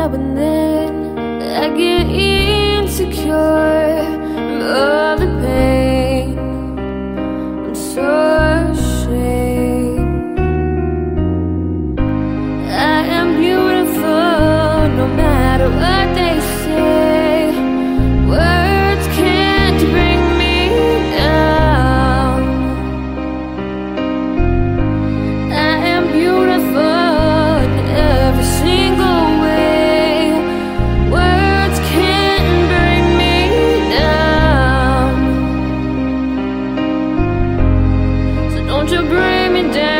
Now and then I get insecure. Oh. and down.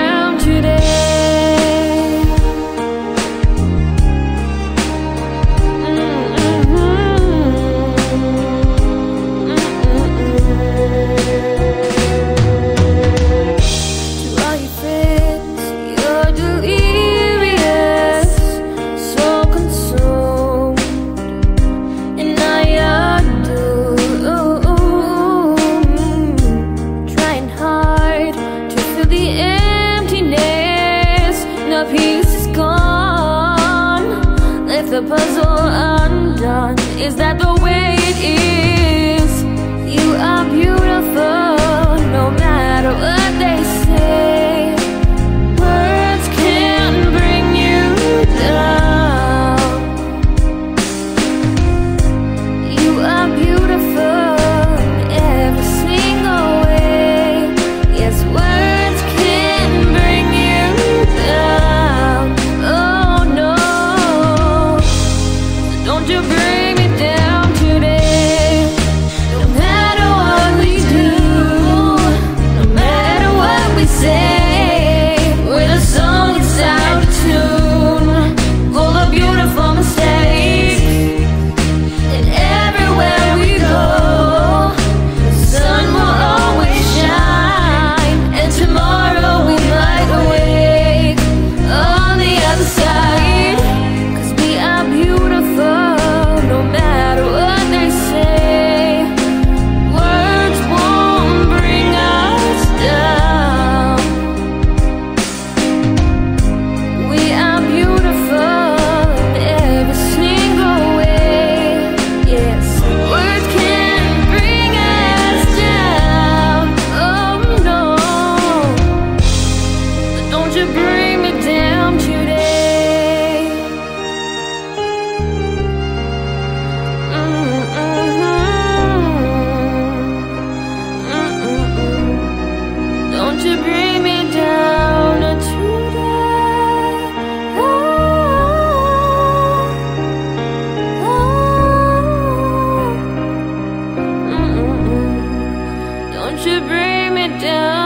puzzle you bring me down